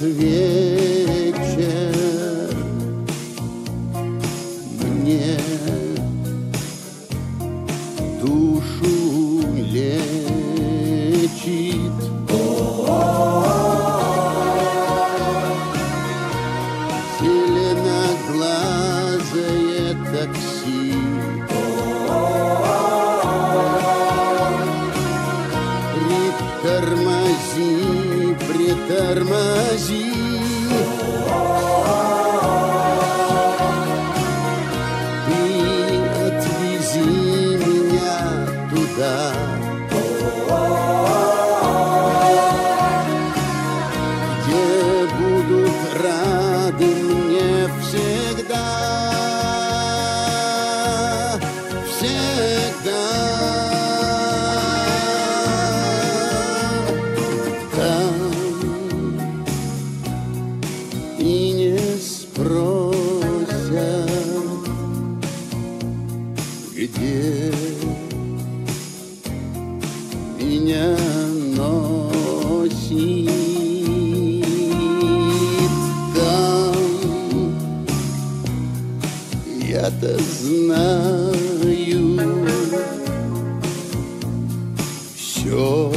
вечер мне душу лечит. Зеленоглазое такси Притормози, притормози. Ты отвези меня туда. Где будут рады мне Всегда где меня носит там. Я-то знаю все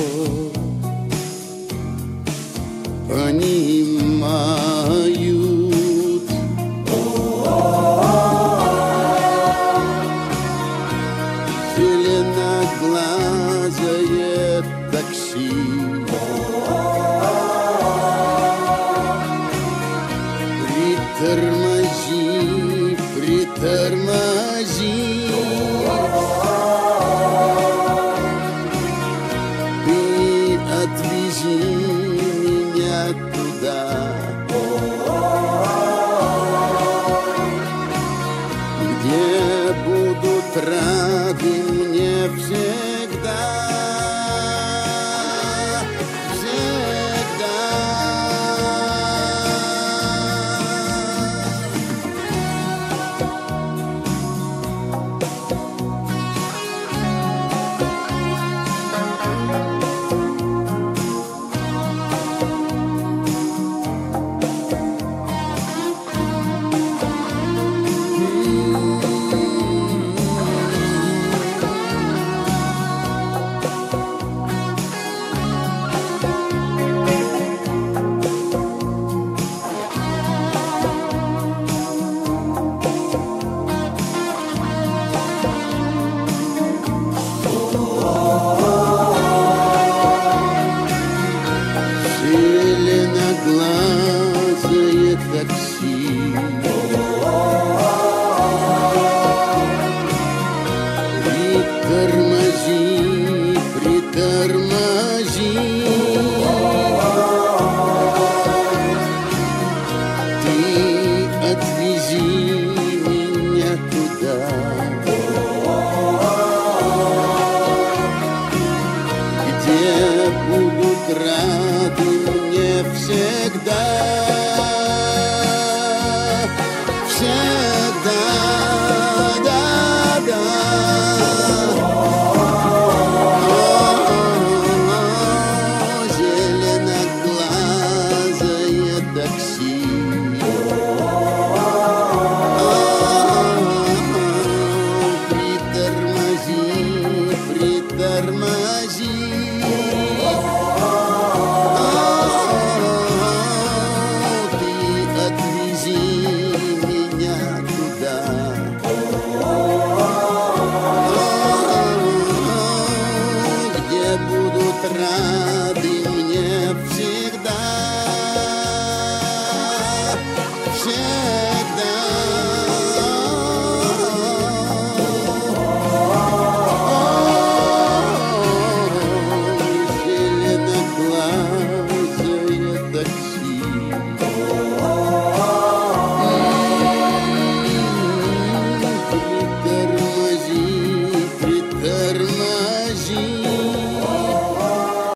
рады мне всегда